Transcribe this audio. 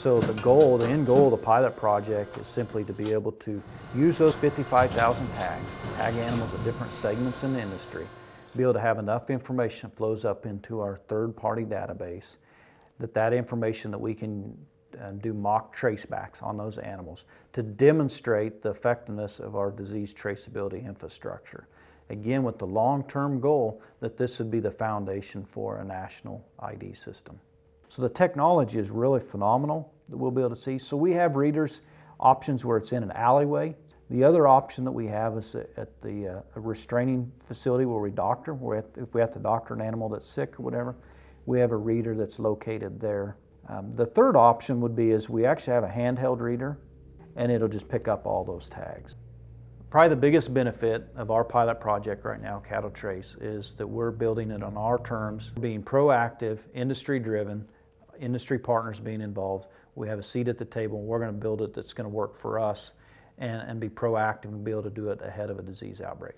So the goal, the end goal of the pilot project is simply to be able to use those 55,000 tags, tag animals at different segments in the industry, be able to have enough information that flows up into our third-party database, that that information that we can uh, do mock tracebacks on those animals to demonstrate the effectiveness of our disease traceability infrastructure. Again, with the long-term goal that this would be the foundation for a national ID system. So the technology is really phenomenal that we'll be able to see. So we have readers options where it's in an alleyway. The other option that we have is at the uh, restraining facility where we doctor, where if we have to doctor an animal that's sick or whatever, we have a reader that's located there. Um, the third option would be is we actually have a handheld reader and it'll just pick up all those tags. Probably the biggest benefit of our pilot project right now, Cattle Trace, is that we're building it on our terms, being proactive, industry driven, industry partners being involved. We have a seat at the table and we're going to build it that's going to work for us and, and be proactive and be able to do it ahead of a disease outbreak.